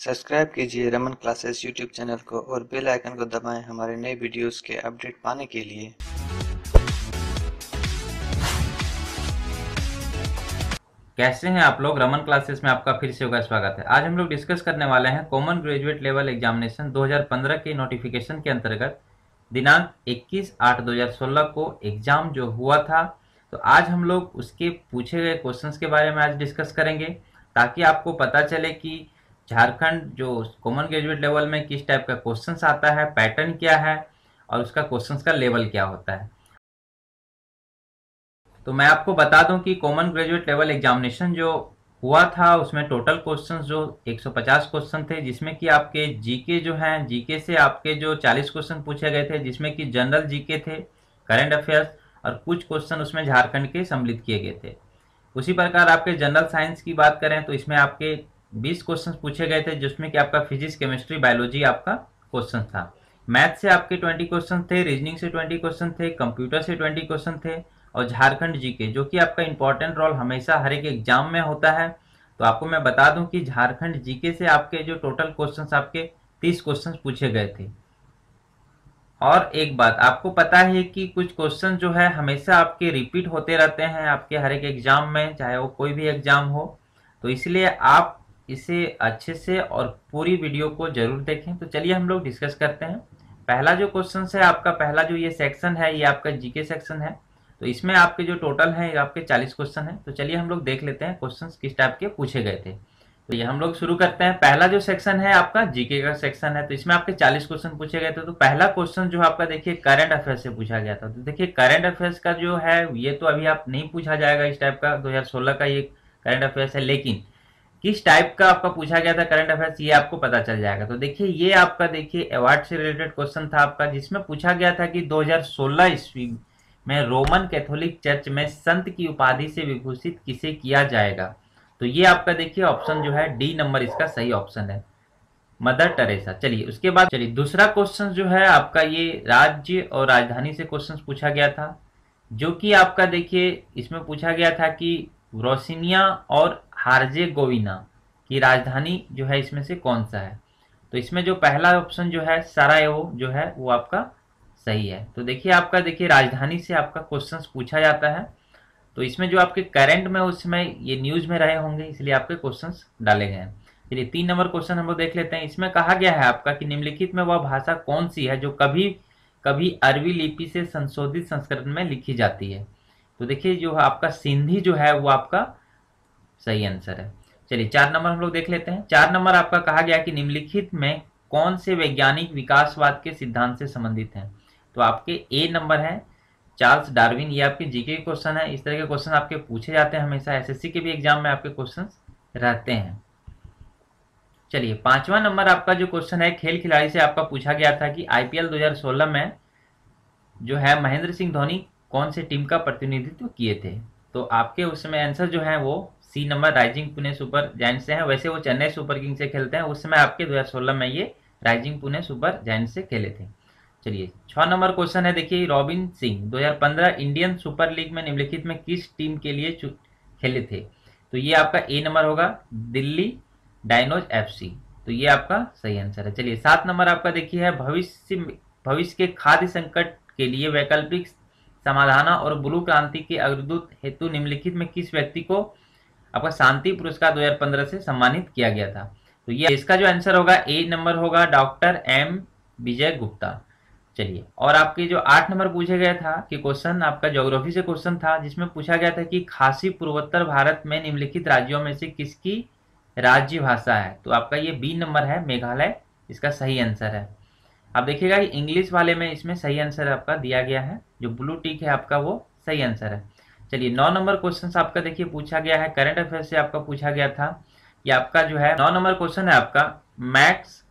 Subscribe कीजिए Raman classes YouTube channel को और बेल आइकन को दबाएँ हमारे नए वीडियोस के अपडेट पाने के लिए। कैसे हैं आप लोग? रमन क्लासेस में आपका फिर से होगा स्वागत है। आज हम लोग डिस्कस करने वाले हैं कॉमन ग्रेजुएट लेवल एग्जामिनेशन 2015 के नोटिफिकेशन के अंतर्गत। दिनांक 21 आठ 2016 को एग्ज़ाम जो हुआ था तो आज हम लोग उसके पूछे गए क्वेश्चंस के बारे में आज डिस्कस करेंगे, ताकि आपको पता चले कि झारखंड जो कॉमन ग्रेजुएट लेवल में किस टाइप का क्वेश्चंस आता है, पैटर्न क्या है और उसका क्वेश्चंस का लेवल क्या होता है? तो मैं आपको बता दूँ कि कॉमन ग्रेजुएट लेवल एग्जामिनेशन जो हुआ था, उसमें टोटल क्वेश्चंस जो 150 क्वेश्चन थे, जिसमें कि आपके जीके जो हैं, जीके से आपके जो 40 क्वेश्चन पूछे गए थे, जिसमें कि जनरल जीके थे, करंट अफेयर्स और कुछ क्वेश्चन उसमें झारखंड के सम्मिलित किए गए थे। उसी प्रकार आपके जनरल साइंस की बात करें तो इसमें आपके 20 क्वेश्चन पूछे गए थे, जिसमें कि आपका फिजिक्स केमिस्ट्री बायोलॉजी आपका क्वेश्चन था। मैथ से आपके 20 क्वेश्चन थे रीजनिंग से 20 क्वेश्चन थे कंप्यूटर से 20 क्वेश्चन थे, और झारखंड जीके जो कि आपका इंपॉर्टेंट रोल हमेशा हर एक एग्ज़ाम में होता है। तो आपको मैं बता दूँ कि झारखंड जीके से आपके जो टोटल क्वेश्चंस आपके 30 क्वेश्चंस पूछे गए थे। और एक बात, आपको पता है कि कुछ क्वेश्चन जो है, हमेशा आपके रिपीट होते रहते हैं, आपके हर एक एग्ज़ाम में, चाहे वो कोई भी एग्ज़ाम हो। तो इसलिए आप इसे अच्छे से और पूरी वीडियो को ज़रूर देखें। तो चलिए हम लोग डिस्कस करते हैं। पहला जो क्वेश्चन है, आपका पहला जो ये सेक्शन है, ये आपका जीके सेक्शन है। तो इसमें आपके जो टोटल है आपके 40 क्वेश्चन है। तो चलिए हम लोग देख लेते हैं क्वेश्चंस किस टाइप के पूछे गए थे। तो ये हम लोग शुरू करते हैं। पहला जो सेक्शन है, आपका जीके का सेक्शन है। तो इसमें आपके 40 क्वेश्चन पूछे गए थे। तो पहला क्वेश्चन जो आपका देखिए करंट अफेयर्स से पूछा गया था। तो देखिए करंट अफेयर्स का जो है, ये तो अभी आप नहीं पूछा जाएगा इस टाइप का। 2016 का ये करंट अफेयर्स है, लेकिन किस टाइप का आपका पूछा गया था करंट अफेयर्स ये आपको पता चल जाएगा। तो देखिए, ये आपका देखिए अवार्ड से रिलेटेड क्वेश्चन था आपका, जिसमें पूछा गया था कि 2016 ईस्वी में रोमन कैथोलिक चर्च में संत की उपाधि से विभूषित किसे किया जाएगा? तो ये आपका देखिए ऑप्शन जो है डी नंबर इसका सही ऑप्शन है। मदर टेरेसा चलिए, उसके बाद चलिए, दूसरा क्वेश्चन जो है आपका ये राज्य और राजधानी से क्वेश्चन पूछा गया था, जो कि आपका देखिए, इसमें पूछा गया था कि रोसिनिया और हारजे गोविना की राजधानी जो है इसमें से कौन सा है? तो इसमें जो पहला ऑप्शन जो है, सरायवो जो है, वो आपका सही है। तो देखिए आपका, देखिए राजधानी से आपका क्वेश्चन पूछा जाता है। तो इसमें जो आपके करंट में, उसमें ये न्यूज़ में रहे होंगे, इसलिए आपके क्वेश्चन डाले गए हैं। चलिए, तीन नंबर क्वेश्चन हम लोग देख लेते हैं। इसमें कहा गया है आपका कि निम्नलिखित में वह भाषा कौन सी है जो कभी कभी अरबी लिपि से संशोधित संस्करण में लिखी जाती है? तो देखिए, जो आपका सिंधी जो है, वो आपका सही आंसर है। चलिए, चार नंबर हम लोग देख लेते हैं। चार नंबर आपका कहा गया कि निम्नलिखित में कौन से वैज्ञानिक विकासवाद के सिद्धांत से संबंधित हैं? तो आपके ए नंबर है, चार्ल्स डार्विन, ये आपके जीके क्वेश्चन है। इस तरह के क्वेश्चन आपके पूछे जाते हैं हमेशा। एसएससी के भी एग्ज़ाम में आपके क्वेश्चन रहते हैं। चलिए, पांचवा नंबर आपका जो क्वेश्चन है, खेल खिलाड़ी से आपका पूछा गया था कि आईपीएल 2016 में जो है, महेंद्र सिंह धोनी कौन से टीम का प्रतिनिधित्व किए थे? तो आपके उसमें आंसर जो है वो C number rising Pune supergiant से है। वैसे वो चेन्नई सुपर किंग से खेलते हैं। उस समय आपके 2016 में ये राइजिंग पुणे सुपर जैंट से खेले थे। चलिए, छह नंबर क्वेश्चन है, देखिए, Robin Singh 2015 Indian super league में निम्नलिखित में किस टीम के लिए खेले थे? तो ये आपका ए नंबर होगा, दिल्ली डायनोज एफसी तो ये आपका सही आंसर है। चलिए, सात नंबर आपका देखिए है, भविष्य भविष्य के खाद्य संकट के लिए वैकल्पिक समाधान और ब्लू क्रांति के अग्रदूत हेतु निम्नलिखित में किस व्यक्ति को आपका शांति पुरस्कार 2015 से सम्मानित किया गया था। तो ये इसका जो आंसर होगा ए नंबर होगा डॉक्टर एम विजय गुप्ता। चलिए, और आपके जो आठ नंबर पूछे गया था कि क्वेश्चन, आपका ज्योग्राफी से क्वेश्चन था, जिसमें पूछा गया था कि खासी पूर्वोत्तर भारत में निम्नलिखित राज्यों में से किसकी राज्य भाषा है? तो आपका ये बी नंबर है, मेघालय। इसका सही आंसर है। आप देखिएगा कि इंग्लिश वाले में इसमें सही आंसर आपका दिया गया है। जो ब्लू टिक है, आपका वो सही आंसर है। चलिए, नौ नंबर क्वेश्चन आपका देखिए पूछा गया है। करंट अफेयर से आपका पूछा गया था कि आपका जो है, नौ नंबर क्वेश्चन है आपका। मैक्स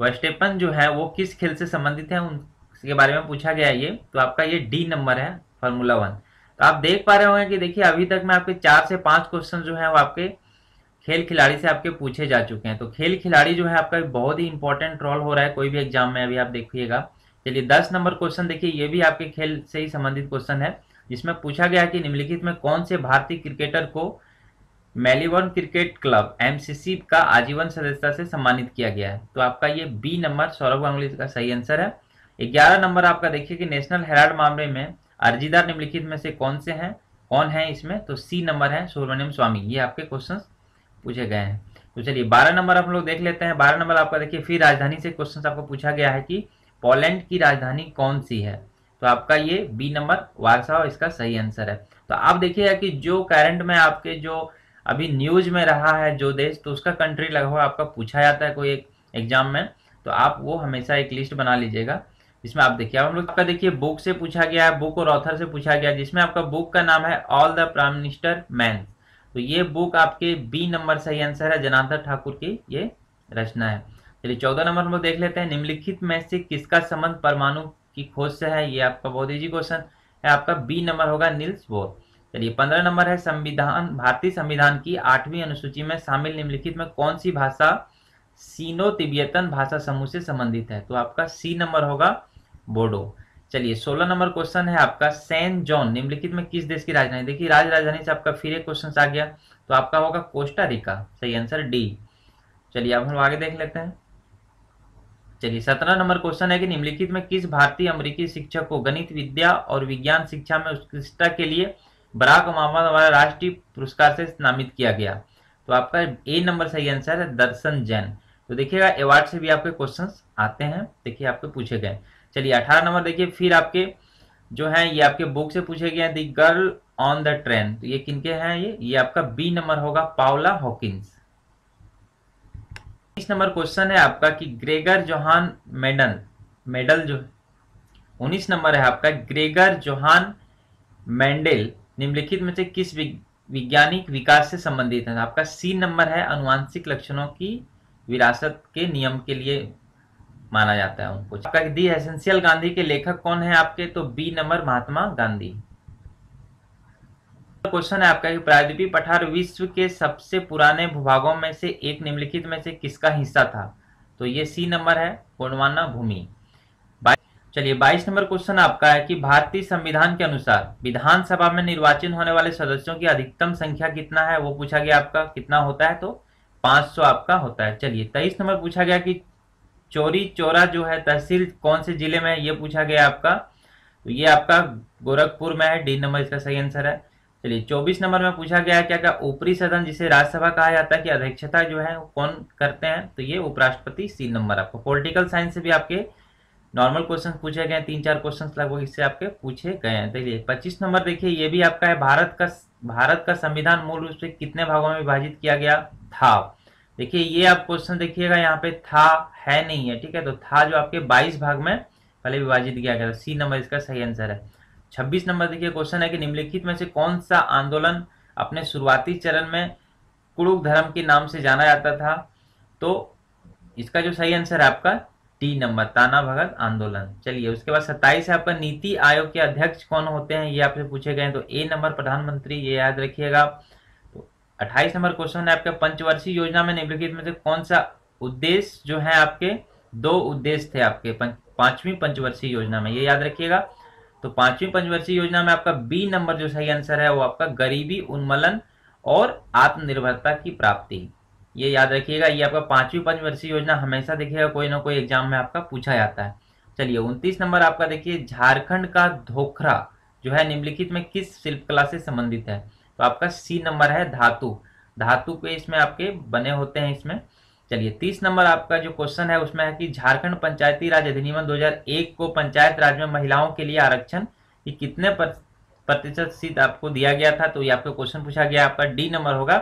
वेस्टेपन जो है, वो किस खेल से संबंधित है? उनके बारे में पूछा गया है ये। तो आपका ये डी नंबर है फॉर्मूला वन तो आप देख पा रहे होंगे कि देखिए, अभी तक में आपके चार से पाँच क्वेश्चन जो है, वो आपके खेल खिलाड़ी से आपके पूछे जा चुके हैं। तो खेल खिलाड़ी जो है, आपका बहुत ही इंपॉर्टेंट रोल हो रहा है कोई भी एग्ज़ाम में, अभी आप देखिएगा। चलिए, दस नंबर क्वेश्चन देखिए, ये भी आपके खेल से ही संबंधित क्वेश्चन है। जिसमें पूछा गया कि निम्नलिखित में कौन से भारतीय क्रिकेटर को मेलिबोर्न क्रिकेट क्लब एमसीसी का आजीवन सदस्यता से सम्मानित किया गया है? तो आपका ये बी नंबर सौरभ गांगुली का सही आंसर है। ग्यारह नंबर आपका देखिए कि नेशनल हेराल्ड मामले में अर्जीदार निम्नलिखित में से कौन से हैं, कौन है इसमें? तो सी नंबर है सुब्रमण्यम स्वामी। ये आपके क्वेश्चन पूछे गए हैं। तो चलिए, बारह नंबर आप लोग देख लेते हैं। बारह नंबर आपका देखिए, फिर राजधानी से क्वेश्चन आपको पूछा गया है कि पोलैंड की राजधानी कौन सी है? तो आपका ये बी नंबर वारसा इसका सही आंसर है। तो आप देखिएगा कि जो करंट में आपके जो अभी न्यूज़ में रहा है जो देश तो उसका कंट्री लगभग आपका पूछा जाता है कोई एक एग्ज़ाम में। तो आप वो हमेशा एक लिस्ट बना लीजिएगा। जिसमें आप देखिए हम लोग आपका देखिए बुक से पूछा गया है बुक और ऑथर से पूछा गया जिसमें आपका बुक का नाम है all the prime minister man तो ये बुक आपके बी नंबर सही आंसर है, जनार्दन ठाकुर की ये रचना है। चलिए, चौदह नंबर हम लोग देख लेते हैं, निम्नलिखित में से किसका संबंध परमाणु की खोज से है, ये आपका बहुत ईजी क्वेश्चन है। आपका बी नंबर होगा नील्स बोर चलिए, पंद्रह नंबर है संविधान, भारतीय संविधान की आठवीं अनुसूची में शामिल निम्नलिखित में कौन सी भाषा सीनो तिबियतन भाषा समूह से संबंधित है? तो आपका सी नंबर होगा बोडो। चलिए, सोलह नंबर क्वेश्चन है आपका सेंट जॉन। निम्नलिखित में किस देश की राजधानी? देखिए राज राजधानी से आपका फिर एक क्वेश्चन आ गया। तो आपका होगा कोस्टा रिका। सही आंसर डी चलिए, अब हम आगे देख लेते हैं। चलिए, सत्रह नंबर क्वेश्चन है कि निम्नलिखित में किस भारतीय अमेरिकी शिक्षक को गणित, विद्या और विज्ञान शिक्षा में उत्कृष्टता के लिए बराक ओबामा द्वारा राष्ट्रीय पुरस्कार से नामित किया गया? तो आपका ए नंबर सही आंसर है दर्शन जैन। तो देखिएगा अवार्ड से भी आपके क्वेश्चन आते हैं। देखिए, आपके पूछे गए। चलिए, अठारह नंबर देखिए, फिर आपके जो है, ये आपके बुक से पूछे गए the girl on the train. तो ये किनके हैं ये? ये आपका बी नंबर होगा पावला हॉकिंस। इस नंबर क्वेश्चन है आपका कि ग्रेगर जोहान मेडल मेडल जो उन्नीस नंबर है आपका ग्रेगर जोहान मेंडेल निम्नलिखित में से किस वैज्ञानिक विकास से संबंधित है? आपका सी नंबर है अनुवांशिक लक्षणों की विरासत के नियम के लिए माना जाता है उनको। आपका दी एसेंशियल गांधी के लेखक कौन है आपके? तो B number Mahatma Gandhi. Question है आपका प्रायद्वीपीय पठार विश्व के सबसे पुराने भूभागों में से एक निम्नलिखित में से किसका हिस्सा था? तो ये सी नंबर है गोंडवाना भूमि। चलिए 22 नंबर क्वेश्चन आपका है कि भारतीय संविधान के अनुसार विधानसभा में निर्वाचन होने वाले सदस्यों की अधिकतम संख्या कितना है? वो पूछा गया आपका, कितना होता है? तो 500 आपका होता है। चलिए, तेईस नंबर पूछा गया कि चोरी चोरा जो है, तहसील कौन से ज़िले में है? ये पूछा गया आपका। तो ये आपका गोरखपुर में है, डी नंबर इसका सही आंसर है। चलिए, चौबीस नंबर में पूछा गया है क्या क्या ऊपरी सदन जिसे राज्यसभा कहा जाता है कि अध्यक्षता जो है वो कौन करते हैं तो ये उपराष्ट्रपति सी नंबर आपको। पॉलिटिकल साइंस से भी आपके नॉर्मल क्वेश्चन पूछे गए तीन चार क्वेश्चन लगभग इससे आपके पूछे गए हैं। देखिए, पच्चीस नंबर देखिए, ये भी आपका है, भारत का भारत का संविधान मूल रूप से कितने भागों में विभाजित किया गया? था। देखिए, ये आप क्वेश्चन देखिएगा, यहाँ पे था, है नहीं है, ठीक है? तो था जो आपके 22 भाग में पहले विभाजित किया गया सी नंबर इसका सही आंसर है। 26 नंबर देखिए, क्वेश्चन है कि निम्नलिखित में से कौन सा आंदोलन अपने शुरुआती चरण में कुड़ुक धर्म के नाम से जाना जाता था? तो इसका जो सही आंसर है आपका, टी नंबर, ताना भगत आंदोलन। चलिए, उसके बाद सत्ताईस है आपका, नीति आयोग के अध्यक्ष कौन होते हैं? ये आपसे पूछे गए तो ए नंबर प्रधानमंत्री, ये याद रखिएगा। तो अट्ठाईस नंबर क्वेश्चन है आपका, पंचवर्षीय योजना में निम्नलिखित में से कौन सा उद्देश्य जो है आपके, दो उद्देश्य थे आपके पांचवी पंचवर्षीय योजना में, ये याद रखिएगा। तो पांचवी पंचवर्षीय योजना में आपका बी नंबर जो सही आंसर है वो आपका गरीबी, उन्मूलन और आत्मनिर्भरता की प्राप्ति। ये याद रखिएगा, ये आपका पांचवी पंचवर्षीय योजना हमेशा देखिएगा, कोई ना कोई एग्ज़ाम में आपका पूछा जाता है। चलिए, उनतीस नंबर आपका देखिए, झारखंड का धोखरा जो है निम्नलिखित में किस शिल्प कला से संबंधित है? तो आपका सी नंबर है धातु। धातु के इसमें आपके बने होते हैं इसमें चलिए, तीस नंबर आपका जो क्वेश्चन है, उसमें है कि झारखंड पंचायती राज अधिनियम 2001 को पंचायत राज में महिलाओं के लिए आरक्षण कि कितने प्रतिशत सीट आपको दिया गया था? तो ये आपका क्वेश्चन पूछा गया, आपका डी नंबर होगा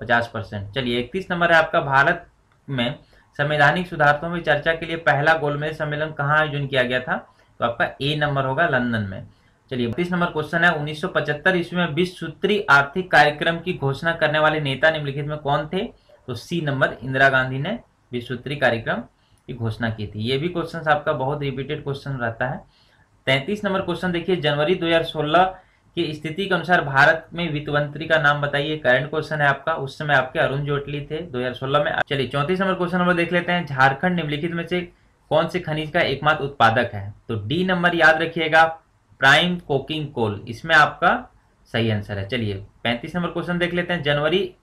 पचास परसेंट। चलिए, इकतीस नंबर है आपका भारत में संवैधानिक सुधारों में चर्चा के लिए पहला गोलमेज सम्मेलन कहाँ आयोजन किया गया था? तो आपका ए नंबर होगा लंदन में। चलिए बत्तीस नंबर क्वेश्चन है 1975 ईस्वी में विश्व सूत्री आर्थिक कार्यक्रम की घोषणा करने वाले नेता निम्नलिखित में कौन थे? तो सी नंबर इंदिरा गांधी ने विश्वोत्तरी कार्यक्रम की घोषणा की थी। ये भी क्वेश्चन आपका बहुत रिपीटेड क्वेश्चन रहता है। तैतीस नंबर क्वेश्चन देखिए, जनवरी 2016 की स्थिति के अनुसार भारत में वित्त मंत्री का नाम बताइए। करंट क्वेश्चन है आपका। उस समय आपके अरुण जेटली थे 2016 में। चलिए, चौंतीस नंबर क्वेश्चन नंबर देख लेते हैं। झारखंड निम्नलिखित में से कौन से खनिज का एकमात्र उत्पादक है? तो डी नंबर याद रखिएगा प्राइम कोकिंग कोल इसमें आपका सही आंसर है। चलिए, पैंतीस नंबर क्वेश्चन देख लेते हैं। जनवरी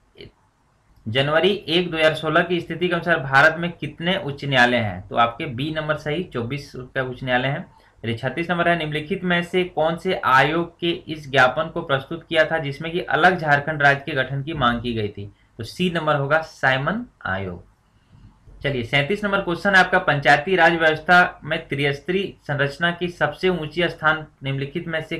जनवरी एक 2016 की स्थिति के अनुसार भारत में कितने उच्च न्यायालय हैं? तो आपके बी नंबर सही, चौबीस का उच्च न्यायालय है। छत्तीस नंबर है, निम्नलिखित में से कौन से आयोग के इस ज्ञापन को प्रस्तुत किया था जिसमें कि अलग झारखंड राज्य के गठन की मांग की गई थी? तो सी नंबर होगा साइमन आयोग। चलिए, सैंतीस नंबर क्वेश्चन है आपका। पंचायती राज व्यवस्था में त्रिस्तरीय संरचना की सबसे ऊँची स्थान निम्नलिखित में से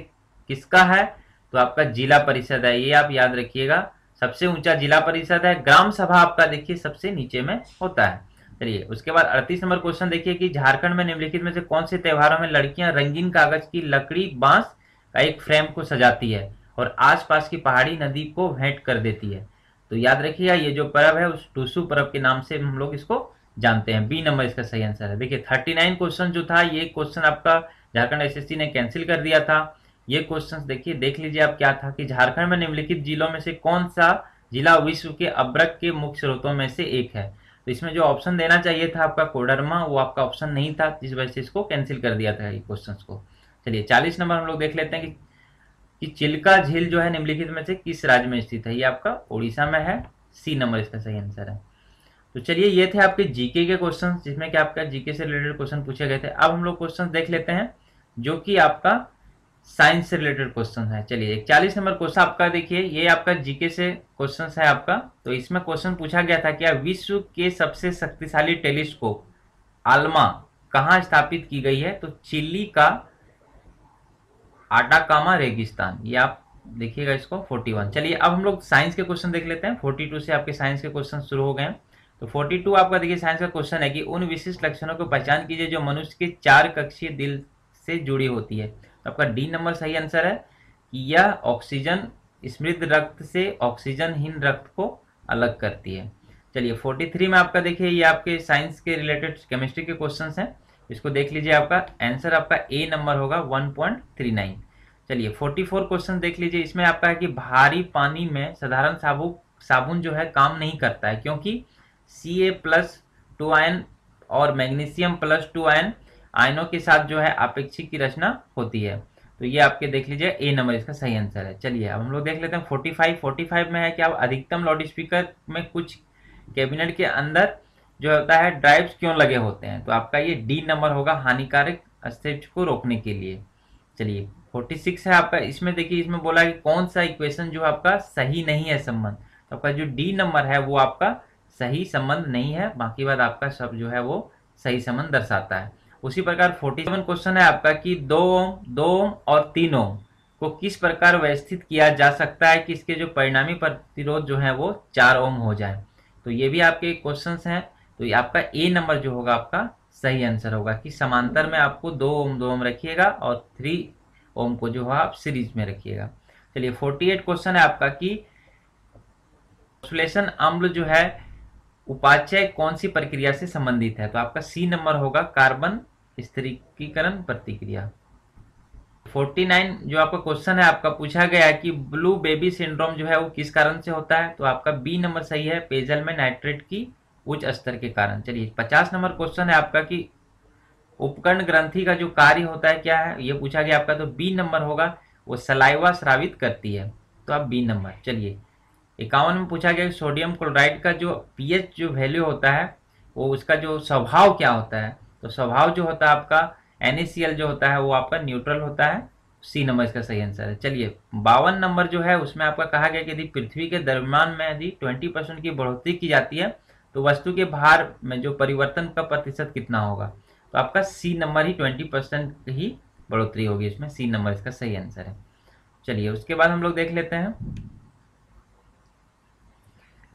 किसका है? तो आपका जिला परिषद है, ये आप याद रखिएगा। सबसे ऊँचा जिला परिषद है, ग्राम सभा आपका देखिए सबसे नीचे में होता है। चलिए, उसके बाद अड़तीस नंबर क्वेश्चन देखिए कि झारखंड में निम्नलिखित में से कौन से त्योहारों में लड़कियाँ रंगीन कागज़ की लकड़ी, बाँस का एक फ्रेम को सजाती है और आसपास की पहाड़ी नदी को भेंट कर देती है। तो याद रखिएगा ये जो पर्व है, उस टूसू पर्व के नाम से हम लोग इसको जानते हैं। बी नंबर इसका सही आंसर है। देखिए, थर्टी नाइन क्वेश्चन जो था, ये क्वेश्चन आपका झारखंड एसएससी ने कैंसिल कर दिया था। ये क्वेश्चन देखिए, देख लीजिए आप क्या था कि झारखंड में निम्नलिखित जिलों में से कौन सा जिला विश्व के अब्रक के मुख्य स्रोतों में से एक है? तो इसमें जो ऑप्शन देना चाहिए था आपका कोडरमा, वो आपका ऑप्शन नहीं था, जिस वजह से इसको कैंसिल कर दिया था क्वेश्चन को। चलिए, चालीस नंबर हम लोग देख लेते हैं कि कि चिल्का झील जो है निम्नलिखित में से किस राज्य में स्थित है? ये आपका उड़ीसा में है, सी नंबर इसका सही आंसर है। तो चलिए, ये थे आपके जीके के क्वेश्चन जिसमें कि आपका जीके से रिलेटेड क्वेश्चन पूछे गए थे। अब हम लोग क्वेश्चन देख लेते हैं, जो कि आपका साइंस से रिलेटेड क्वेश्चन है। चलिए इकचालीस नंबर क्वेश्चन आपका देखिए, ये आपका जीके से क्वेश्चन है आपका। तो इसमें क्वेश्चन पूछा गया था क्या विश्व के सबसे शक्तिशाली टेलीस्कोप, आलमा, कहाँ स्थापित की गई है? तो चिल्ली का आटाकामा रेगिस्तान। ये आप देखिएगा इसको 41 चलिए, अब हम लोग साइंस के क्वेश्चन देख लेते हैं। 42 से आपके साइंस के क्वेश्चन शुरू हो गए तो 42 आपका देखिए साइंस का क्वेश्चन है कि उन विशिष्ट लक्षणों को पहचान कीजिए जो मनुष्य के चार कक्षीय दिल से जुड़ी होती है। आपका डी नंबर सही आंसर है कि यह ऑक्सीजन स्मृत रक्त से ऑक्सीजनहीन रक्त को अलग करती है। चलिए 43 में आपका देखिए, ये आपके साइंस के रिलेटेड केमिस्ट्री के क्वेश्चंस हैं। इसको देख लीजिए आपका आंसर आपका ए नंबर होगा 1.39 चलिए 44 क्वेश्चन देख लीजिए, इसमें आपका है कि भारी पानी में साधारण साबुन साबुन जो है काम नहीं करता है, क्योंकि C A plus two ion और मैग्नीशियम प्लस टू आयन आयनों के साथ जो है अपेक्षिक की रचना होती है। तो ये आपके देख लीजिए ए नंबर इसका सही आंसर है। चलिए, अब हम लोग देख लेते हैं 45 45 में है कि आप अधिकतम लाउड स्पीकर में कुछ कैबिनेट के अंदर जो होता है ड्राइव्स क्यों लगे होते हैं? तो आपका ये डी नंबर होगा हानिकारक अस्तित्व को रोकने के लिए। चलिए 46 है आपका। इसमें देखिए, इसमें बोला कि कौन सा इक्वेशन जो आपका सही नहीं है संबंध? तो आपका जो डी नंबर है, वो आपका सही संबंध नहीं है। बाकी बात आपका सब जो है, वो सही संबंध दर्शाता है। उसी प्रकार 47 क्वेश्चन है आपका कि दो ओम दो ओम और तीन ओम को किस प्रकार व्यवस्थित किया जा सकता है कि इसके जो परिणामी प्रतिरोध जो है वो चार ओम हो जाए? तो ये भी आपके क्वेश्चन हैं। तो ये आपका ए नंबर जो होगा, आपका सही आंसर होगा कि समांतर में आपको दो ओम दो ओम रखिएगा और थ्री ओम को जो है आप सीरीज़ में रखिएगा। चलिए 48 क्वेश्चन है आपका कि अम्ल जो है उपाचय कौन सी प्रक्रिया से संबंधित है? तो आपका सी नंबर होगा कार्बन स्थिरीकरण प्रतिक्रिया। 49 जो आपका क्वेश्चन है, आपका पूछा गया कि ब्लू बेबी सिंड्रोम जो है वो किस कारण से होता है? तो आपका बी नंबर सही है, पेजल में नाइट्रेट की उच्च स्तर के कारण। चलिए 50 नंबर क्वेश्चन है आपका कि उपकरण ग्रंथि का जो कार्य होता है क्या है? ये पूछा गया आपका तो बी नंबर होगा, वो सलाइवा श्रावित करती है। तो आप बी नंबर चलिए। इक्यावन में पूछा गया कि सोडियम क्लोराइड का जो पीएच जो वैल्यू होता है, वो उसका जो स्वभाव क्या होता है? तो स्वभाव जो होता है आपका एन जो होता है, वो आपका न्यूट्रल होता है। सी नंबर इसका सही आंसर है। चलिए, बावन नंबर जो है, उसमें आपका कहा गया कि यदि पृथ्वी के दरम्यान में यदि ट्वेंटी परसेंट की बढ़ोतरी की जाती है तो वस्तु के भार में जो परिवर्तन का प्रतिशत कितना होगा? तो आपका सी नंबर ही ट्वेंटी परसेंट ही बढ़ोतरी होगी इसमें। सी नंबर इसका सही आंसर है। चलिए, उसके बाद हम लोग देख लेते हैं।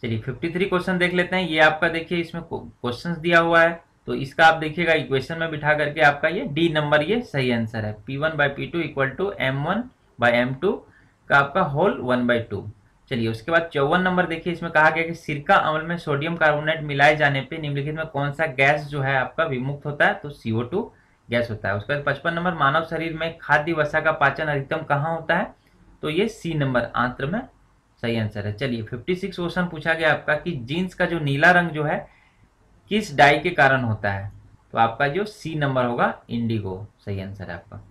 चलिए 53 क्वेश्चन देख लेते हैं। ये आपका देखिए, इसमें क्वेश्चंस दिया हुआ है। तो इसका आप देखिएगा इक्वेशन में बिठा करके आपका ये डी नंबर ये सही आंसर है। P one by P two equal to M one by M two का आपका होल वन बाई टू चलिए, उसके बाद चौवन नंबर देखिए, इसमें कहा गया कि सिरका अमल में सोडियम कार्बोनेट मिलाए जाने पे निम्नलिखित में कौन सा गैस जो है आपका विमुक्त होता है? तो सीओ टू गैस होता है। उसके बाद पचपन नंबर मानव शरीर में खाद्य वसा का पाचन अधिकतम कहाँ होता है? तो ये सी नंबर आंत्र में सही आंसर है। चलिए 56 क्वेश्चन पूछा गया आपका कि जीन्स का जो नीला रंग जो है, किस डाई के कारण होता है? तो आपका जो सी नंबर होगा इंडिगो सही आंसर है आपका।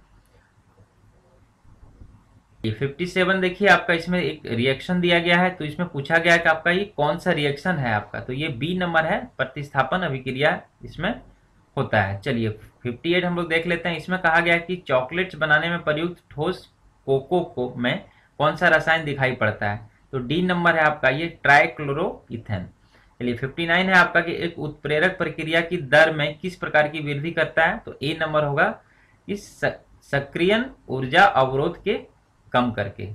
ये 57 देखिए, आपका इसमें एक रिएक्शन दिया गया है। तो इसमें पूछा गया है कि आपका ये कौन सा रिएक्शन है आपका? तो ये बी नंबर है, प्रतिस्थापन अभिक्रिया इसमें होता है। चलिए 58 हम लोग देख लेते हैं। इसमें कहा गया है कि चॉकलेट्स बनाने में प्रयुक्त ठोस कोको को में कौन सा रसायन दिखाई पड़ता है? तो डी नंबर है आपका ये ट्राइक्लोरो इथेन चलिए 59 है आपका कि एक उत्प्रेरक प्रक्रिया की दर में किस प्रकार की वृद्धि करता है? तो ए नंबर होगा इस सक्रियन ऊर्जा अवरोध के कम करके।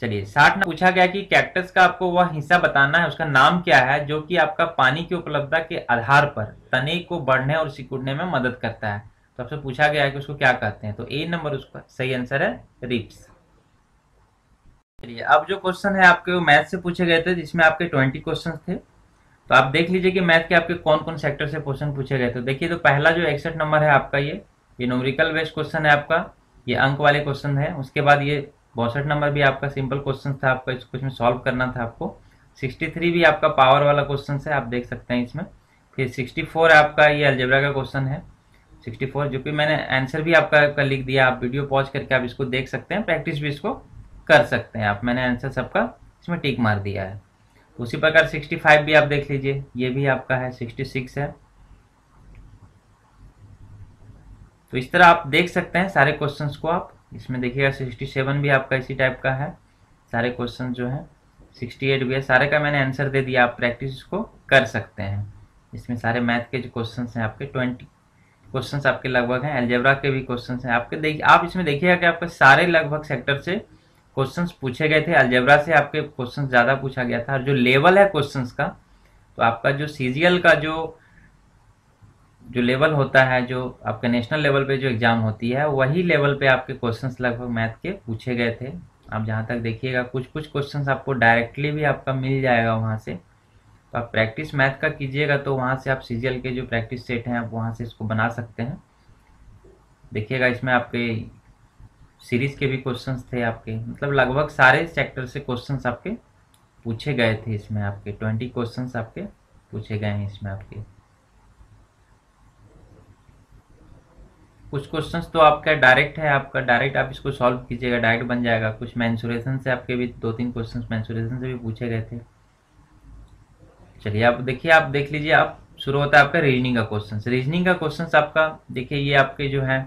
चलिए, साठ में पूछा गया कि कैक्टस का आपको वह हिस्सा बताना है, उसका नाम क्या है, जो कि आपका पानी की उपलब्धता के आधार पर तने को बढ़ने और सिकुड़ने में मदद करता है। तो आपसे पूछा गया है कि उसको क्या कहते हैं? तो ए नंबर उसका, सही आंसर है रिप्स चलिए, अब जो क्वेश्चन है आपके मैथ से पूछे गए थे, जिसमें आपके ट्वेंटी क्वेश्चन थे। तो आप देख लीजिए कि मैथ के आपके कौन कौन सेक्टर से क्वेश्चन पूछे गए थे। देखिए तो पहला जो इकसठ नंबर है आपका ये ये नोमरिकल बेस्ड क्वेश्चन है आपका, ये अंक वाले क्वेश्चन है। उसके बाद ये बौसठ नंबर भी आपका सिंपल क्वेश्चन था, आपका इसको इसमें सॉल्व करना था आपको। 63 भी आपका पावर वाला क्वेश्चन है, आप देख सकते हैं इसमें। फिर 64 आपका ये अलजेब्रा का क्वेश्चन है। 64 जो कि मैंने आंसर भी आपका लिख दिया, आप वीडियो पॉज करके आप इसको देख सकते हैं प्रैक्टिस भी इसको कर सकते हैं आप। मैंने आंसर सबका इसमें टिक मार दिया है। तो उसी प्रकार 65 भी आप देख लीजिए, ये भी आपका है 66 है। तो इस तरह आप देख सकते हैं सारे क्वेश्चंस को आप। इसमें देखिएगा 67 भी आपका इसी टाइप का है। सारे क्वेश्चन जो है 68 भी है। सारे का मैंने आंसर दे दिया, आप प्रैक्टिस इसको कर सकते हैं। इसमें सारे मैथ के जो क्वेश्चन हैं आपके 20 क्वेश्चन आपके लगभग हैं एल्जेब्रा के भी क्वेश्चन हैं। आपके देखिए आप इसमें देखिएगा कि आपके सारे लगभग सेक्टर से क्वेश्चंस पूछे गए थे। अलजेब्रा से आपके क्वेश्चंस ज़्यादा पूछा गया था और जो लेवल है क्वेश्चंस का तो आपका जो सीजीएल का जो जो लेवल होता है, जो आपके नेशनल लेवल पे जो एग्ज़ाम होती है, वही लेवल पे आपके क्वेश्चंस लगभग मैथ के पूछे गए थे। आप जहाँ तक देखिएगा कुछ कुछ क्वेश्चंस आपको डायरेक्टली भी आपका मिल जाएगा वहाँ से। तो आप प्रैक्टिस मैथ का कीजिएगा तो वहाँ से आप सीजीएल के जो प्रैक्टिस सेट हैं, आप वहाँ से इसको बना सकते हैं। देखिएगा, इसमें आपके सीरीज़ के भी क्वेश्चंस थे आपके। मतलब लगभग सारे सेक्टर से क्वेश्चंस आपके पूछे गए थे इसमें आपके। ट्वेंटी क्वेश्चंस आपके पूछे गए हैं इसमें आपके। कुछ क्वेश्चंस तो आपका डायरेक्ट है, आपका डायरेक्ट आप इसको सॉल्व कीजिएगा डायरेक्ट बन जाएगा। कुछ मैंसुरेशन से आपके भी दो तीन क्वेश्चंस मैंसुरेशन से भी पूछे गए थे। चलिए आप देखिए, आप देख लीजिए, आप शुरू होता है आपका रीजनिंग का क्वेश्चन रीजनिंग का क्वेश्चन आपका, देखिए ये आपके जो है,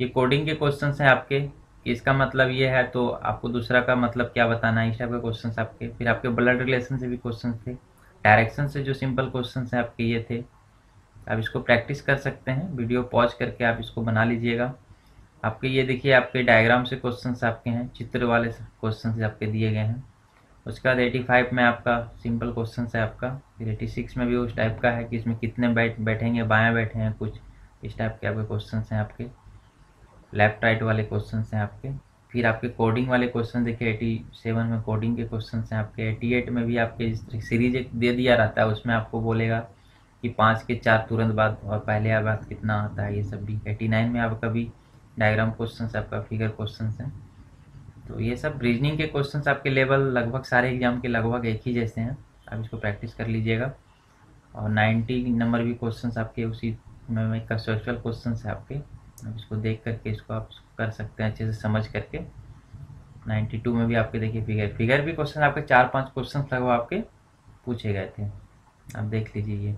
ये कोडिंग के क्वेश्चन हैं आपके। इसका मतलब ये है तो आपको दूसरा का मतलब क्या बताना है इस टाइप के क्वेश्चन आपके? फिर आपके ब्लड रिलेशन से भी क्वेश्चन थे डायरेक्शन से जो सिंपल क्वेश्चन हैं आपके ये थे। आप इसको प्रैक्टिस कर सकते हैं वीडियो पॉज करके आप इसको बना लीजिएगा। आपके ये देखिए, आपके डायग्राम से क्वेश्चंस आपके हैं, चित्र वाले क्वेश्चन आपके दिए गए हैं। उसके बाद 85 में आपका सिंपल क्वेश्चन है आपका। फिर 86 में भी उस टाइप का है कि इसमें कितने बैठ, बैठेंगे बायां बैठे हैं कुछ, इस टाइप के आपके क्वेश्चन हैं आपके। लेफ़्ट राइट वाले क्वेश्चन हैं आपके। फिर आपके कोडिंग वाले क्वेश्चन देखिए एटी सेवन में कोडिंग के क्वेश्चन हैं आपके। एटी एट में भी आपके सीरीज़ एक दे दिया रहता है, उसमें आपको बोलेगा कि पाँच के चार तुरंत बाद और पहले बाद कितना आता है, ये सब भी। एटी नाइन में आपका भी डायग्राम क्वेश्चन आपका फिगर क्वेश्चन हैं। तो ये सब रीजनिंग के क्वेश्चन आपके लेवल लगभग सारे एग्ज़ाम के लगभग एक ही जैसे हैं। आप इसको प्रैक्टिस कर लीजिएगा। और नाइन्टी नंबर भी क्वेश्चन आपके उसी में का सोशल क्वेश्चन है आपके। आप इसको देख करके इसको आप कर सकते हैं अच्छे से समझ करके। 92 में भी आपके देखिए फिगर फिगर भी क्वेश्चन आपके चार पाँच क्वेश्चन लगभग आपके पूछे गए थे। आप देख लीजिए ये।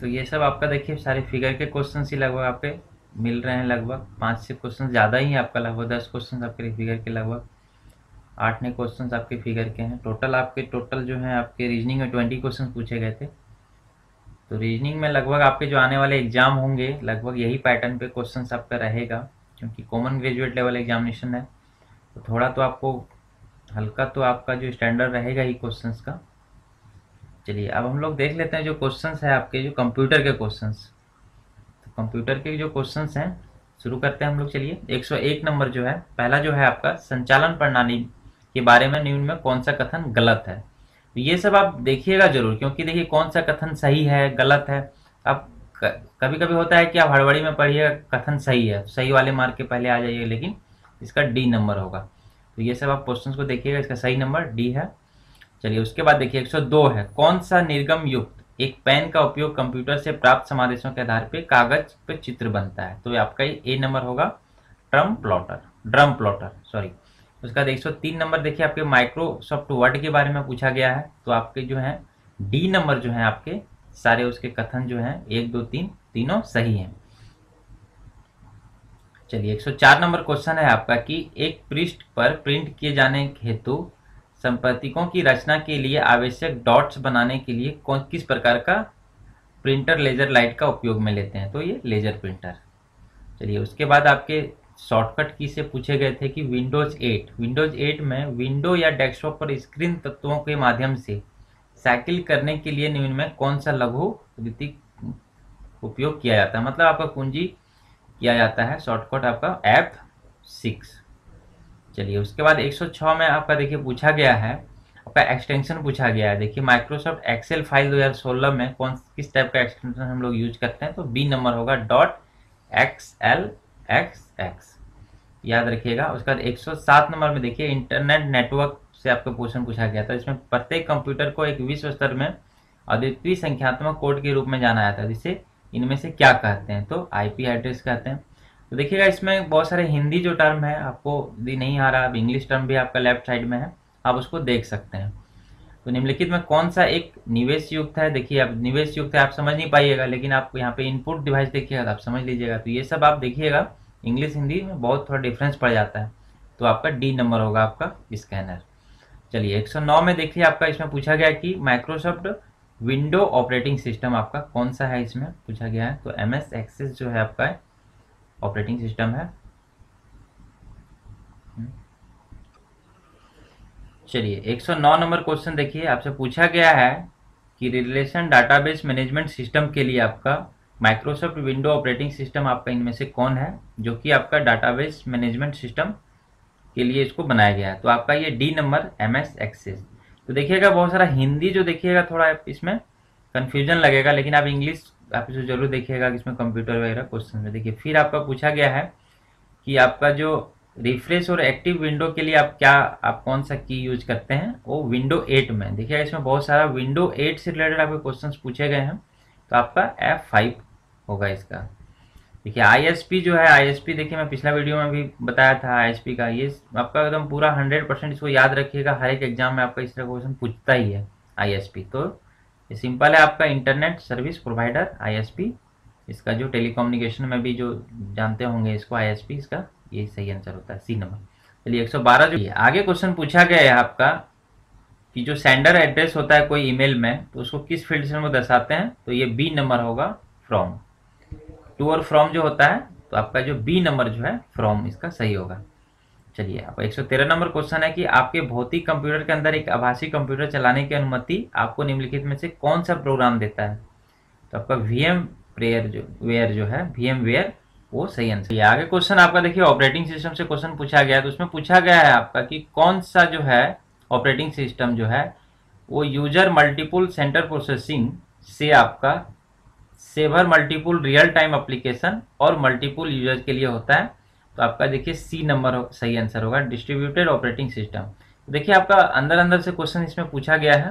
तो ये सब आपका देखिए, सारे फिगर के क्वेश्चन ही लगभग आपके मिल रहे हैं लगभग। पाँच से क्वेश्चन ज़्यादा ही है आपका लगभग, दस क्वेश्चन आपके फिगर के लगभग। आठ नए क्वेश्चन आपके फिगर के हैं। टोटल आपके टोटल जो है आपके रीजनिंग में ट्वेंटी क्वेश्चन पूछे गए थे। तो रीजनिंग में लगभग आपके जो आने वाले एग्ज़ाम होंगे, लगभग यही पैटर्न पे क्वेश्चन आपका रहेगा, क्योंकि कॉमन ग्रेजुएट लेवल एग्जामिनेशन है। तो थोड़ा तो आपको, हल्का तो आपका जो स्टैंडर्ड रहेगा ही क्वेश्चंस का। चलिए, अब हम लोग देख लेते हैं जो क्वेश्चंस है आपके, जो कंप्यूटर के क्वेश्चंस तो कंप्यूटर के जो क्वेश्चंस हैं, शुरू करते हैं हम लोग, चलिए। 101 नंबर जो है, पहला जो है आपका, संचालन प्रणाली के बारे में न्यून में कौन सा कथन गलत है? तो ये सब आप देखिएगा ज़रूर, क्योंकि देखिए कौन सा कथन सही है, गलत है। अब कभी कभी होता है कि आप हड़बड़ी में पढ़िए, कथन सही है, सही वाले मार्क के पहले आ जाइए, लेकिन इसका डी नंबर होगा। तो ये सब आप क्वेश्चन को देखिएगा, इसका सही नंबर डी है। चलिए, उसके बाद देखिए 102 है। कौन सा निर्गम युक्त एक पेन का उपयोग कंप्यूटर से प्राप्त समादेशों के आधार पर कागज़ पर चित्र बनता है? तो आपका ए नंबर होगा। Drum plotter drum plotter sorry उसके बाद 103 नंबर देखिए, आपके माइक्रोसॉफ्ट वर्ड के बारे में पूछा गया है। तो आपके जो है डी नंबर जो है आपके, सारे उसके कथन जो हैं, एक, दो, तीन, तीनों सही हैं। चलिए 104 नंबर क्वेश्चन है आपका कि एक पृष्ठ पर प्रिंट किए जाने हेतु संपर्तिकों की रचना के लिए आवश्यक डॉट्स बनाने के लिए कौन, किस प्रकार का प्रिंटर लेजर लाइट का उपयोग में लेते हैं? तो ये लेजर प्रिंटर। चलिए, उसके बाद आपके शॉर्टकट की से पूछे गए थे कि विंडोज़ 8 विंडोज़ 8 में विंडो या डेस्कटॉप पर स्क्रीन तत्वों के माध्यम से साइकिल करने के लिए निम्न में कौन सा लघु रीतिक उपयोग किया जाता है? मतलब आपका कुंजी किया जाता है, शॉर्टकट आपका एफ़ सिक्स चलिए, उसके बाद 106 में आपका देखिए पूछा गया है, आपका एक्सटेंशन पूछा गया है। देखिए माइक्रोसॉफ्ट एक्सेल फ़ाइल 2016 में कौन, किस टाइप का एक्सटेंशन हम लोग यूज़ करते हैं? तो बी नंबर होगा dot X L X X याद रखिएगा, उसके बाद 107 नंबर में देखिए इंटरनेट नेटवर्क से आपका क्वेश्चन पूछा गया था। इसमें प्रत्येक कंप्यूटर को एक विश्व स्तर में अद्वितीय संख्यात्मक कोड के रूप में जाना जाता है। जिसे इनमें से क्या कहते हैं? तो आईपी एड्रेस कहते हैं। तो देखिएगा, इसमें बहुत सारे हिंदी जो टर्म है, आपको यदि नहीं आ रहा, अब इंग्लिश टर्म भी आपका लेफ़्ट साइड में है, आप उसको देख सकते हैं। तो निम्नलिखित में कौन सा एक निवेश युक्त है? देखिए, अब निवेश युक्त है, आप समझ नहीं पाइएगा, लेकिन आपको यहाँ पे इनपुट डिवाइस देखिएगा तो आप समझ लीजिएगा। तो ये सब आप देखिएगा इंग्लिश हिंदी में बहुत थोड़ा डिफरेंस पड़ जाता है। तो आपका डी नंबर होगा आपका स्कैनर चलिए 109 में देखिए, आपका इसमें पूछा गया कि माइक्रोसॉफ्ट विंडो ऑपरेटिंग सिस्टम आपका कौन सा है इसमें? पूछा गया है तो एम एस एक्सेस जो है आपका ऑपरेटिंग सिस्टम है। चलिए 109 नंबर क्वेश्चन देखिए, आपसे पूछा गया है कि रिलेशन डाटाबेस मैनेजमेंट सिस्टम के लिए आपका माइक्रोसॉफ्ट विंडो ऑपरेटिंग सिस्टम आपका इनमें से कौन है, जो कि आपका डाटाबेस मैनेजमेंट सिस्टम के लिए इसको बनाया गया है। तो आपका ये D number M S access तो देखिएगा, बहुत सारा हिंदी जो देखिएगा, थोड़ा इसमें कन्फ्यूज़न लगेगा, लेकिन आप इंग्लिश आप इसे ज़रूर देखिएगा इसमें कंप्यूटर वगैरह क्वेश्चन में। देखिए, फिर आपका पूछा गया है कि आपका जो रिफ्रेश और एक्टिव विंडो के लिए आप क्या, आप कौन सा की यूज़ करते हैं? वो विंडो एट में देखिएगा इसमें बहुत सारा विंडो एट से रिलेटेड आपके क्वेश्चन पूछे गए हैं। तो आपका एफ़ फाइव होगा इसका। देखिए आईएसपी जो है आईएसपी देखिए, मैं पिछला वीडियो में भी बताया था आईएसपी का। ये आपका एकदम पूरा हंड्रेड परसेंट इसको याद रखिएगा। हर एक एग्ज़ाम में आपका इस तरह क्वेश्चन पूछता ही है आईएसपी तो ये सिंपल है आपका इंटरनेट सर्विस प्रोवाइडर आईएसपी इसका जो टेलीकम्युनिकेशन में भी जो जानते होंगे इसको आईएसपी इसका ये सही आंसर होता है सी नंबर चलिए 112 जो आगे क्वेश्चन पूछा गया है आपका कि जो सेंडर एड्रेस होता है कोई ईमेल में तो उसको किस फ़ील्ड से वो दर्शाते हैं? तो ये बी नंबर होगा फ्रॉम टू और फ्रॉम जो होता है तो आपका जो बी नंबर जो है फ्रॉम इसका सही होगा। चलिए आप 113 नंबर क्वेश्चन है कि आपके भौतिक कंप्यूटर के अंदर एक आभासी कंप्यूटर चलाने की अनुमति आपको निम्नलिखित में से कौन सा प्रोग्राम देता है? तो आपका वी एम प्रेयर जो वेयर जो है वी एम वेयर वो सही आंसर ये आगे क्वेश्चन आपका देखिए ऑपरेटिंग सिस्टम से क्वेश्चन पूछा गया है तो उसमें पूछा गया है आपका कि कौन सा जो है ऑपरेटिंग सिस्टम जो है, वो यूज़र मल्टीपुल सेंटर प्रोसेसिंग से आपका server multiple real time application और मल्टीपुल यूज़र के लिए होता है। तो आपका देखिए सी नंबर सही आंसर होगा डिस्ट्रीब्यूटेड ऑपरेटिंग सिस्टम देखिए आपका अंदर अंदर से क्वेश्चन इसमें पूछा गया है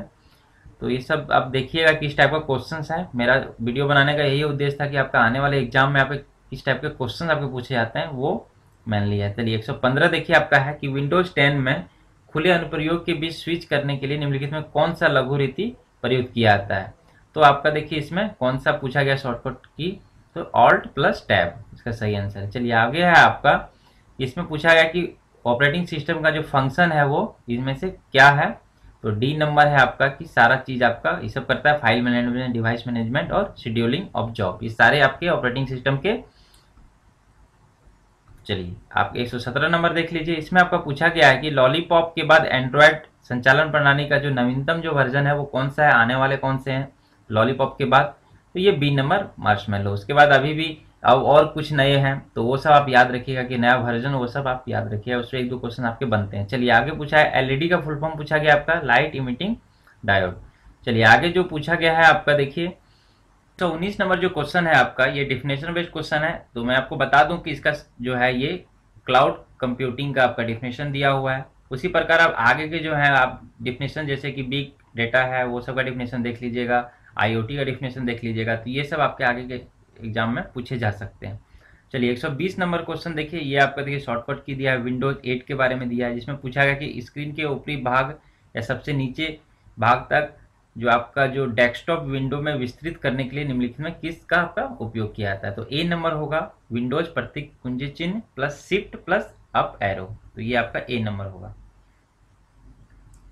तो ये सब आप देखिएगा किस टाइप का क्वेश्चन है। मेरा वीडियो बनाने का यही उद्देश्य था कि आपका आने वाले एग्ज़ाम में आप किस टाइप के क्वेश्चन आपके पूछे जाते हैं, वो मैन लिया है। चलिए, एक सौ पंद्रह देखिए आपका है कि विंडोज़ टेन में खुले अनुप्रयोग के बीच स्विच करने के लिए निम्नलिखित में कौन सा लघु रीति प्रयुक्त किया जाता है। तो आपका देखिए इसमें कौन सा पूछा गया शॉर्टकट की तो ऑल्ट प्लस टैब इसका सही आंसर है। चलिए, आगे है आपका। इसमें पूछा गया कि ऑपरेटिंग सिस्टम का जो फ़ंक्शन है वो, इसमें से क्या है? तो डी नंबर है आपका कि सारा चीज़ आपका, ये सब करता है फ़ाइल मैनेजमेंट डिवाइस मैनेजमेंट और शेड्यूलिंग ऑफ़ जॉब ये सारे आपके ऑपरेटिंग सिस्टम के। चलिए, आप 117 नंबर देख लीजिए। इसमें आपका पूछा गया है कि लॉलीपॉप के बाद एंड्रॉयड संचालन प्रणाली का जो नवीनतम जो वर्जन है वो कौन सा है? आने वाले कौन से हैं? लॉलीपॉप के बाद। तो ये बी नंबर मार्च लो उसके बाद अभी भी अब और कुछ नए हैं तो वो सब आप याद रखिएगा कि नया वर्जन वो सब आप याद रखिएगा उससे एक दो क्वेश्चन आपके बनते हैं। चलिए आगे पूछा है एलईडी का फुल फॉर्म पूछा गया आपका लाइट इमिटिंग डायोड चलिए आगे जो पूछा गया है आपका, देखिए। तो उन्नीस नंबर जो क्वेश्चन है आपका, ये डिफिनेशन बेस्ड क्वेश्चन है तो मैं आपको बता दूँ कि इसका जो है ये क्लाउड कंप्यूटिंग का आपका डिफिनेशन दिया हुआ है। उसी प्रकार आप आगे के जो है आप डिफिनेशन जैसे कि बिग डेटा है, वो सब का डिफिनेशन देख लीजिएगा। आईओटी का डिफिनेशन देख लीजिएगा तो ये सब आपके आगे के एग्ज़ाम में पूछे जा सकते हैं। चलिए 120 नंबर क्वेश्चन देखिए, ये आपका देखिए शॉर्टकट की दिया है विंडोज़ 8 के बारे में दिया है, जिसमें पूछा गया कि स्क्रीन के ऊपरी भाग या सबसे नीचे भाग तक जो आपका जो डेस्कटॉप विंडो में विस्तृत करने के लिए निम्नलिखित में किसका आपका उपयोग किया जाता है? तो ए नंबर होगा विंडोज़ प्रतीक कुंजी चिन्ह plus shift plus up arrow तो ये आपका ए नंबर होगा।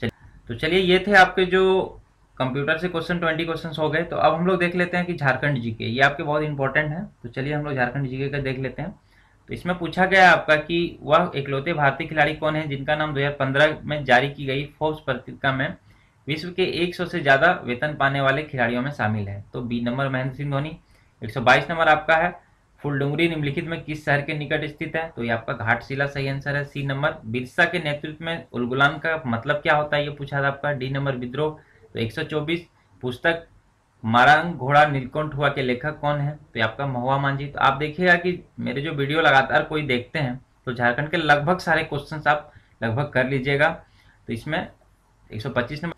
चलिए तो चलिए, ये थे आपके जो कंप्यूटर से क्वेश्चन, ट्वेंटी क्वेश्चन हो गए। तो अब हम लोग देख लेते हैं कि झारखंड जीके, ये आपके बहुत इंपॉर्टेंट है। तो चलिए हम लोग झारखंड जीके का देख लेते हैं। तो इसमें पूछा गया आपका कि वह इकलौते भारतीय खिलाड़ी कौन है, जिनका नाम 2015 में जारी की गई फोर्स पत्रिका में विश्व के 100 से ज़्यादा वेतन पाने वाले खिलाड़ियों में शामिल है। तो B number Mahendra Singh Dhoni 122 number आपका है। फुलडुंगरी निम्नलिखित में किस शहर के निकट स्थित है? तो ये आपका घाटशिला सही आंसर है, सी नंबर बिरसा के नेतृत्व में उलगुलान का मतलब क्या होता है? ये पूछा था आपका। डी नंबर विद्रोह तो 124 पुस्तक मारांग घोड़ा नीलकंठ हुआ के लेखक कौन है? तो आपका महुआ मांझी। तो आप देखिएगा कि मेरे जो वीडियो लगातार कोई देखते हैं तो झारखंड के लगभग सारे क्वेश्चन आप लगभग कर लीजिएगा। तो इसमें 125 नंबर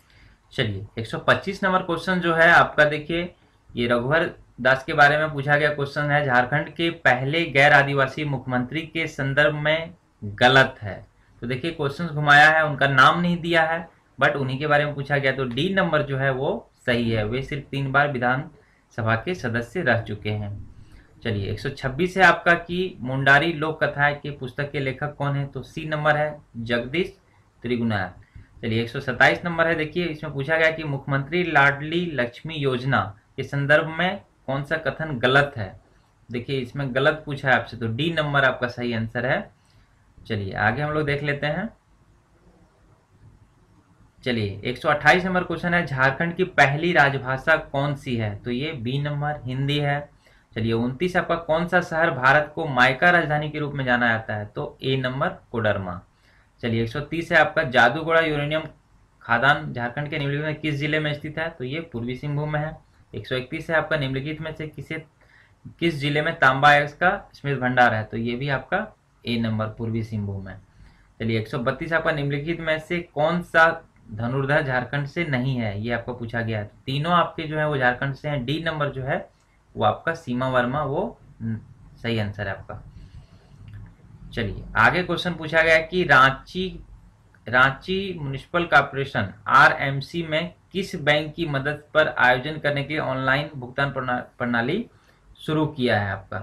चलिए 125 नंबर क्वेश्चन जो है आपका देखिए, ये रघुवर दास के बारे में पूछा गया क्वेश्चन है। झारखंड के पहले गैर आदिवासी मुख्यमंत्री के संदर्भ में गलत है। तो देखिए क्वेश्चन घुमाया है, उनका नाम नहीं दिया है। बट उन्हीं के बारे में पूछा गया तो डी नंबर जो है वो सही है। वे सिर्फ़ तीन बार विधान सभा के सदस्य रह चुके हैं। चलिए 126 है आपका कि मुंडारी लोक कथा के पुस्तक के लेखक कौन है? तो सी नंबर है जगदीश त्रिगुनार चलिए 127 नंबर है। देखिए, इसमें पूछा गया कि मुख्यमंत्री लाडली लक्ष्मी योजना के संदर्भ में कौन सा कथन गलत है? देखिए, इसमें गलत पूछा है आपसे तो डी नंबर आपका सही आंसर है। चलिए, आगे हम लोग देख लेते हैं। चलिए 128 नंबर क्वेश्चन है, झारखंड की पहली राजभाषा कौन सी है? तो ये बी नंबर, हिंदी है। चलिए, उनतीस आपका कौन सा शहर भारत को माइका राजधानी के रूप में जाना जाता है? तो ए नंबर, कोडरमा। चलिए 130 है आपका जादूगोड़ा यूरेनियम खादान झारखंड के निम्नलिखित में किस ज़िले में स्थित है? तो ये पूर्वी सिंहभूम में है। 131 है आपका निम्नलिखित में से किसे, किस ज़िले में तांबा एक्स का स्मृत भंडार है? तो ये भी आपका ए नंबर, पूर्वी सिंहभूम है चलिए 132 आपका निम्नलिखित में से कौन सा धनुर्धर झारखंड से नहीं है, ये आपको पूछा गया है। तो तीनों आपके जो है वो झारखंड से हैं। डी नंबर जो है, वो आपका सीमा वर्मा, वो सही आंसर है आपका। चलिए, आगे क्वेश्चन पूछा गया कि Ranchi Ranchi municipal corporation RMC में किस बैंक की मदद पर आयोजन करने के लिए ऑनलाइन भुगतान प्रणाली शुरू किया है आपका?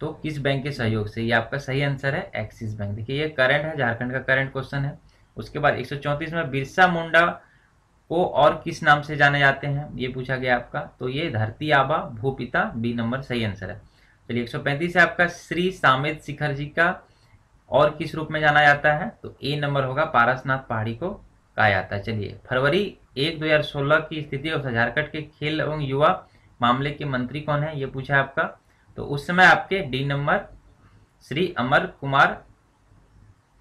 तो किस बैंक के सहयोग से? ये आपका सही आंसर है एक्सिस बैंक देखिए, ये करंट है, झारखंड का करंट क्वेश्चन है। उसके बाद 134 में बिरसा मुंडा को और किस नाम से जाने जाते हैं? ये पूछा गया आपका। तो ये धरती आबा भूपिता बी नंबर सही आंसर है। चलिए 135 है आपका श्री सामित शिखर जी का और किस रूप में जाना जाता है? तो ए नंबर होगा पारसनाथ पहाड़ी को कहा जाता है। चलिए, फरवरी एक दो हज़ार सोलह की स्थिति और झारखंड के खेल एवं युवा मामले के मंत्री कौन है? ये पूछा है आपका। तो उस समय आपके डी नंबर श्री अमर कुमार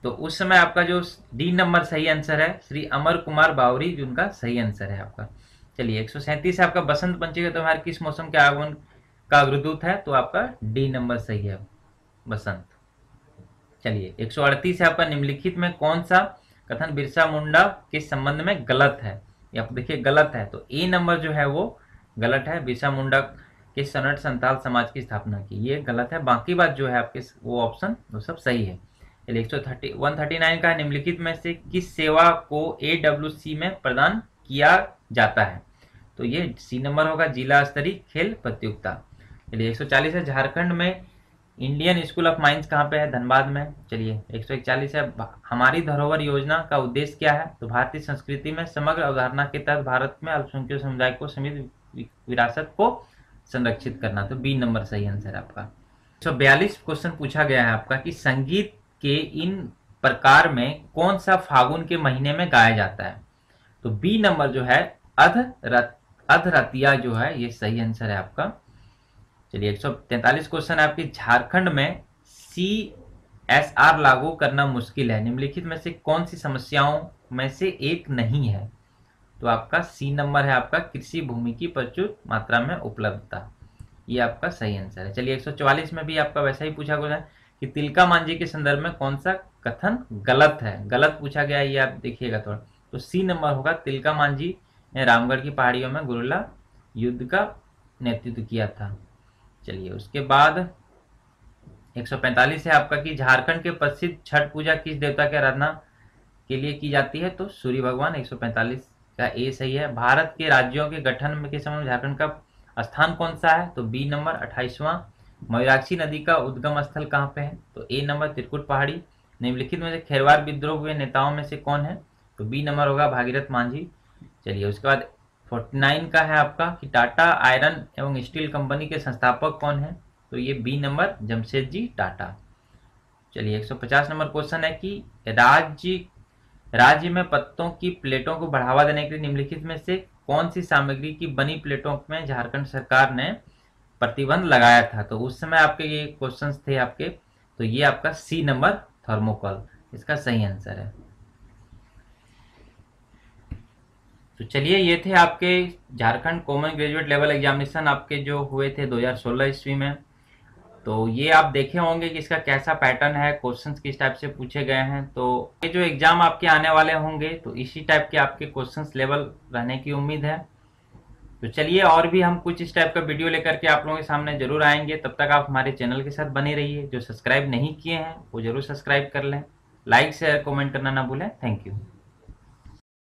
तो उस समय आपका जो डी नंबर सही आंसर है, श्री अमर कुमार बावरी उनका सही आंसर है आपका। चलिए, एक सौ सैंतीस आपका, बसंत पंचमी का त्यौहार किस मौसम के आगमन का अग्रदूत है? तो आपका डी नंबर सही है, बसंत। चलिए, एक है आपका, निम्नलिखित में कौन सा कथन बिरसा मुंडा के संबंध में गलत है? आप देखिए, गलत है तो ए नंबर जो है वो गलत है, बिरसा मुंडा के सनट संताल समाज की स्थापना की। ये गलत है, बाकी बात जो है आपके, वो ऑप्शन, वो सब सही है। एक सौ थर्टी, वन थर्टी नाइन का निम्नलिखित में से किस सेवा को ए डब्ल्यू सी में प्रदान किया जाता है? तो ये सी नंबर होगा, जिला स्तरीय खेल प्रतियोगिता। चलिए, एक सौ चालीस है, झारखंड में इंडियन स्कूल ऑफ़ माइंस कहाँ पे है? धनबाद में। चलिए, एक सौ इकचालीस है हमारी धरोहर योजना का उद्देश्य क्या है? तो भारतीय संस्कृति में समग्र अवधारणा के तहत भारत में अल्पसंख्यक समुदाय को समित विरासत को संरक्षित करना। तो बी नंबर सही आंसर है आपका। सौ बयालीस क्वेश्चन पूछा गया है आपका कि संगीत के इन प्रकार में कौन सा फागुन के महीने में गाया जाता है? तो बी नंबर जो है, अध रत अधरतिया जो है, ये सही आंसर है आपका। चलिए 143 क्वेश्चन है आपकी। झारखंड में सी एस आर लागू करना मुश्किल है। निम्नलिखित में से कौन सी समस्याओं में से एक नहीं है? तो आपका सी नंबर है आपका कृषि भूमि की प्रचुर मात्रा में उपलब्धता। ये आपका सही आंसर है। चलिए 144 में भी आपका वैसा ही पूछा गया है। कि तिलका मांझी के संदर्भ में कौन सा कथन गलत है? गलत पूछा गया ये आप देखिएगा थोड़ा। तो सी नंबर होगा, तिलका मांझी ने रामगढ़ की पहाड़ियों में गुरुला युद्ध का नेतृत्व किया था। चलिए, उसके बाद 145 है आपका कि झारखंड के प्रसिद्ध छठ पूजा किस देवता की आराधना के लिए की जाती है? तो सूर्य भगवान 145 का ए सही है। भारत के राज्यों के गठन में के समय झारखंड का स्थान कौन सा है? तो बी नंबर अट्ठाईसवां मयूराक्षी नदी का उद्गम स्थल कहाँ पे है? तो ए नंबर त्रिकुट पहाड़ी। निम्नलिखित में से खेरवार विद्रोह हुए नेताओं में से कौन है? तो बी नंबर होगा भागीरथ मांझी। चलिए, उसके बाद 49 का है आपका कि टाटा आयरन एवं स्टील कंपनी के संस्थापक कौन है? तो ये बी नंबर जमशेद जी टाटा। चलिए 150 नंबर क्वेश्चन है कि राज्य राज्य में पत्तों की प्लेटों को बढ़ावा देने के लिए निम्नलिखित में से कौन सी सामग्री की बनी प्लेटों में झारखंड सरकार ने प्रतिबंध लगाया था। तो उस समय आपके ये क्वेश्चंस थे आपके तो ये आपका सी नंबर थर्मोकॉल इसका सही आंसर है। तो चलिए, ये थे आपके Jharkhand common graduate level examination आपके जो हुए थे 2016 ईस्वी में। तो ये आप देखे होंगे कि इसका कैसा पैटर्न है क्वेश्चंस किस टाइप से पूछे गए हैं। तो ये जो एग्ज़ाम आपके आने वाले होंगे तो इसी टाइप के आपके क्वेश्चंस लेवल रहने की उम्मीद है। तो चलिए और भी हम कुछ इस टाइप का वीडियो लेकर के आप लोगों के सामने ज़रूर आएँगे। तब तक आप हमारे चैनल के साथ बने रहिए। जो सब्सक्राइब नहीं किए हैं, वो ज़रूर सब्सक्राइब कर लें। लाइक शेयर कमेंट करना ना भूलें। Thank you